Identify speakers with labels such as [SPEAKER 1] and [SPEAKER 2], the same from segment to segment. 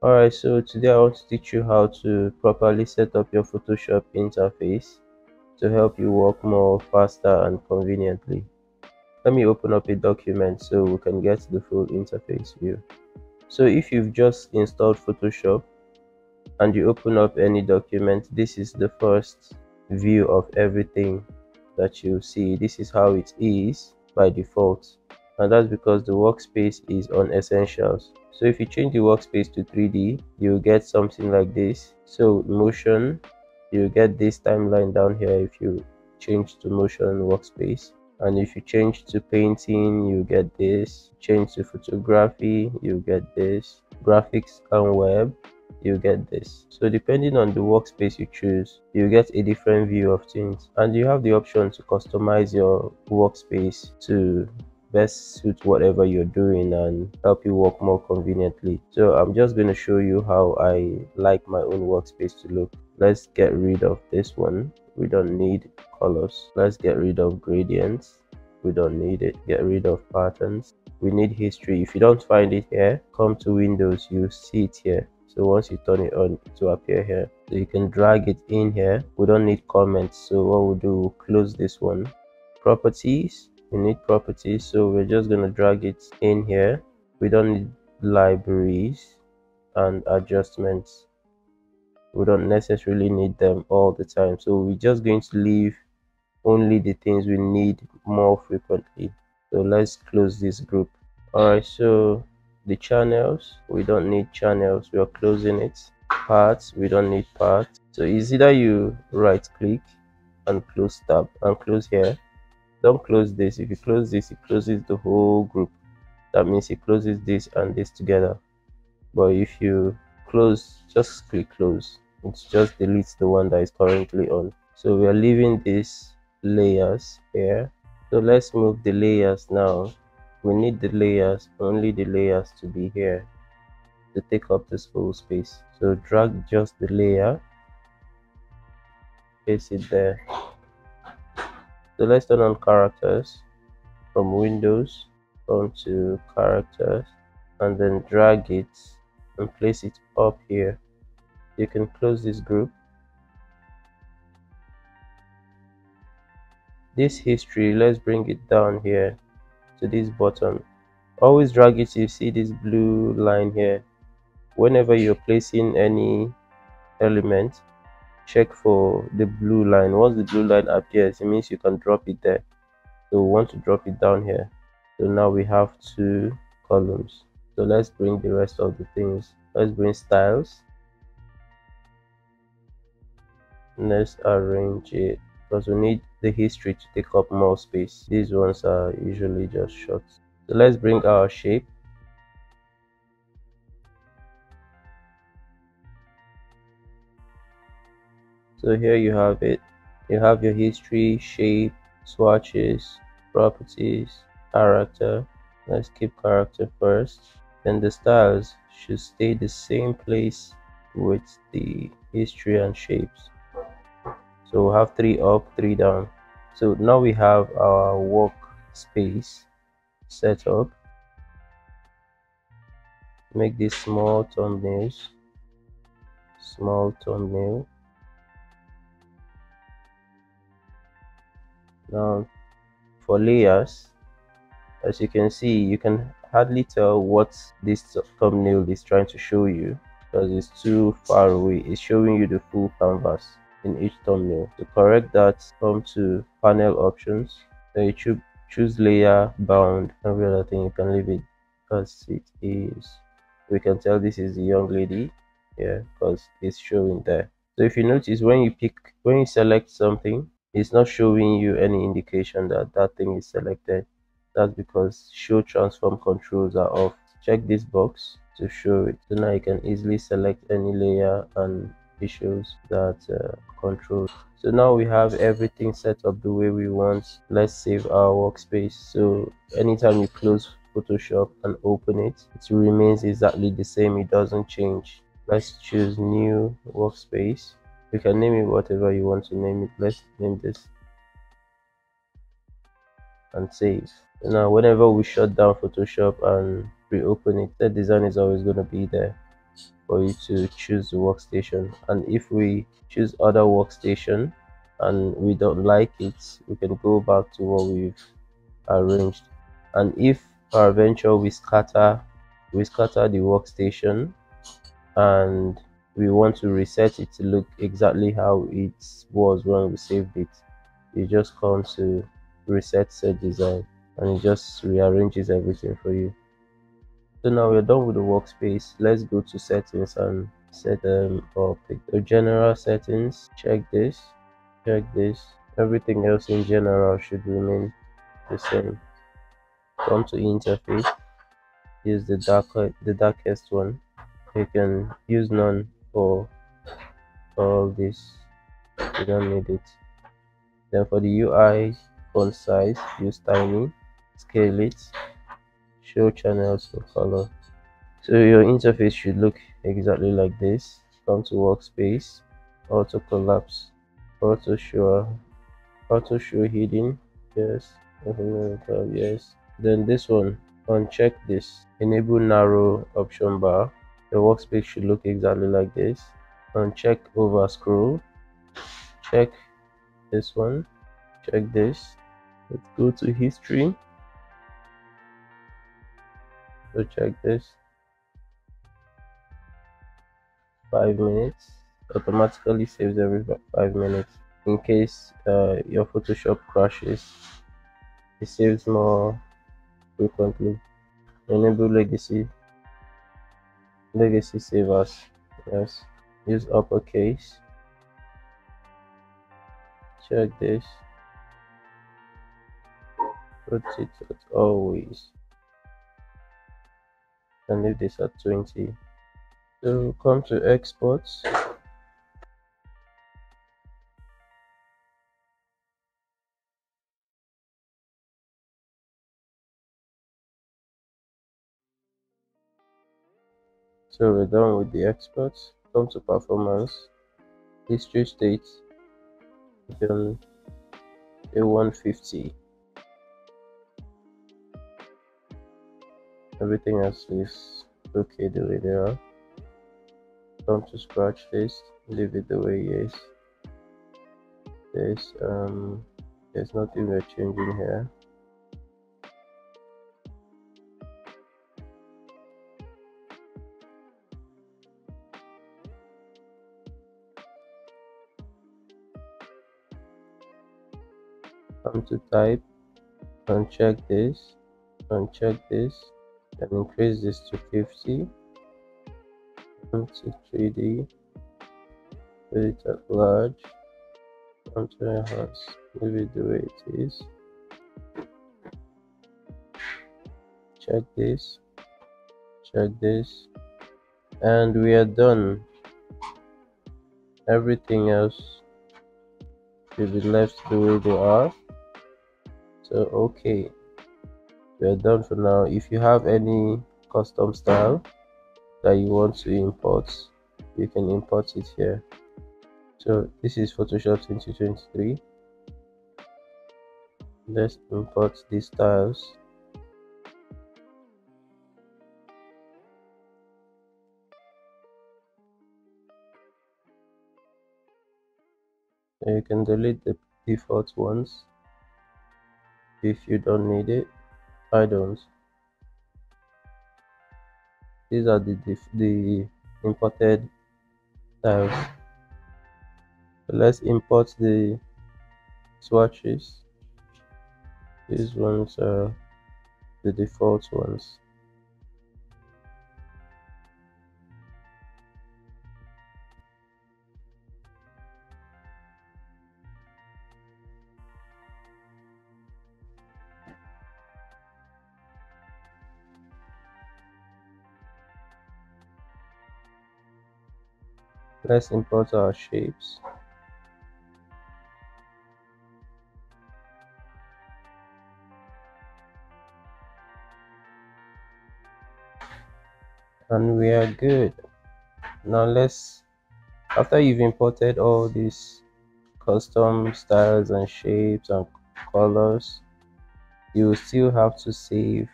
[SPEAKER 1] Alright, so today I want to teach you how to properly set up your Photoshop interface to help you work more faster and conveniently. Let me open up a document so we can get the full interface view. So if you've just installed Photoshop and you open up any document, this is the first view of everything that you see. This is how it is by default and that's because the workspace is on essentials so if you change the workspace to 3d you'll get something like this. So motion you get this timeline down here if you change to motion workspace. And if you change to painting you get this. Change to photography you get this. Graphics and web you get this. So depending on the workspace you choose you get a different view of things. And you have the option to customize your workspace to best suit whatever you're doing and help you work more conveniently. So i'm just going to show you how i like my own workspace to look. Let's get rid of this one. We don't need colors. Let's get rid of gradients. We don't need it. Get rid of patterns. We need history. If you don't find it here come to windows. You see it here. So once you turn it on to appear here. So you can drag it in here. We don't need comments. So what we'll do we'll close this one. Properties need properties so we're just going to drag it in here. We don't need libraries and adjustments. We don't necessarily need them all the time so we're just going to leave only the things we need more frequently. So let's close this group. All right so the channels we don't need channels. We are closing it. Paths we don't need paths. So either you right click and close tab and close here don't close this. If you close this it closes the whole group. That means it closes this and this together. But if you close just click close. It just deletes the one that is currently on. So we are leaving these layers here. So let's move the layers now. We need the layers only the layers to be here to take up this full space. So drag just the layer. Place it there turn on characters from windows onto characters and then drag it and place it up here. You can close this group. This history let's bring it down here to this button. Always drag it you see this blue line here. Whenever you're placing any element check for the blue line. Once the blue line appears it means you can drop it there. So we want to drop it down here. So now we have two columns. So let's bring the rest of the things. Let's bring styles. Let's arrange it because we need the history to take up more space. These ones are usually just short so let's bring our shape so here you have it. You have your history shape swatches properties character. Let's keep character first. Then the styles should stay the same place with the history and shapes. So we'll have three up three down. So now we have our workspace set up. Make these small thumbnails. Small thumbnail now for layers as you can see you can hardly tell what this thumbnail is trying to show you because it's too far away. It's showing you the full canvas in each thumbnail. To correct that come to panel options. Then you choose choose layer bound every other thing you can leave it because it is we can tell this is the young lady yeah because it's showing there. So if you notice when you pick when you select something it's not showing you any indication that that thing is selected. That's because show transform controls are off. Check this box to show it. So now you can easily select any layer and it shows that uh, control. So now we have everything set up the way we want. Let's save our workspace. So anytime you close photoshop and open it it remains exactly the same. It doesn't change. Let's choose new workspace you can name it whatever you want to name it. Let's name this. And save. Now whenever we shut down photoshop and reopen it the design is always going to be there for you to choose the workstation. And if we choose other workstation and we don't like it we can go back to what we've arranged. And if peradventure we scatter we scatter the workstation and we want to reset it to look exactly how it was when we saved it. You just come to reset set design and it just rearranges everything for you. So now we're done with the workspace. Let's go to settings and set them up. The general settings check this check this. Everything else in general should remain the same. Come to interface. Use the darker the darkest one. You can use none for all this. You don't need it. Then for the ui font size use tiny scale it show channels for color so your interface should look exactly like this. Come to workspace auto collapse auto show auto show hidden yes yes. Then this one uncheck this enable narrow option bar the workspace should look exactly like this. Uncheck over scroll. Check this one. Check this. Let's go to history. So check this. Five minutes. Automatically saves every five minutes. In case uh, your photoshop crashes it saves more frequently. Enable legacy legacy savers yes. Use uppercase. Check this. Put it at always. And leave this at 20 so come to exports so we're done with the exports come to performance. History states then a 150 everything else is okay the way they are. Come to scratch disks leave it the way it is. There's um there's nothing we're changing here come to type. Uncheck this. Uncheck this. And increase this to 50 come to 3d put it at large. Come to enhance leave it the way it is. Check this. Check this. And we are done. Everything else will be left the way they are so okay. We're done for now. If you have any custom style that you want to import you can import it here. So this is photoshop 2023 let's import these styles. You can delete the default ones if you don't need it I don't. These are the the imported styles. So let's import the swatches. These ones are the default ones. Let's import our shapes. And we are good. Now let's, after you've imported all these custom styles and shapes and colors, you still have to save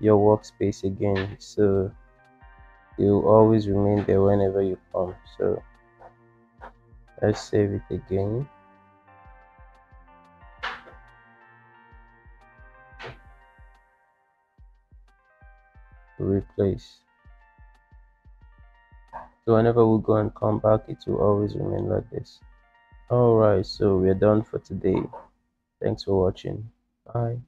[SPEAKER 1] your workspace again. So will always remain there whenever you come. So let's save it again. Replace. So whenever we go and come back it will always remain like this. All right so we're done for today. Thanks for watching. Bye